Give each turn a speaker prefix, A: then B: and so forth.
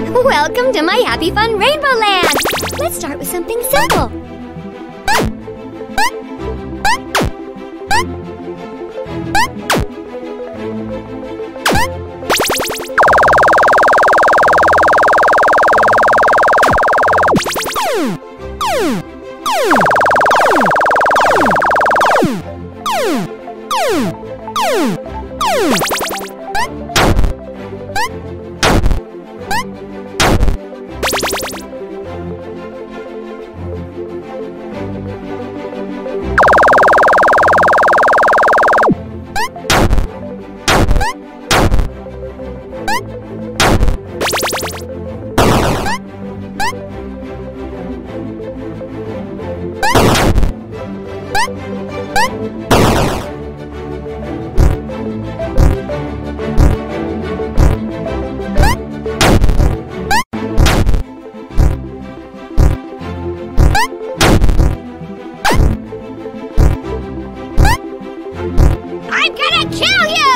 A: Welcome to my Happy Fun Rainbow Land! Let's start with something simple. Música I'm gonna kill you!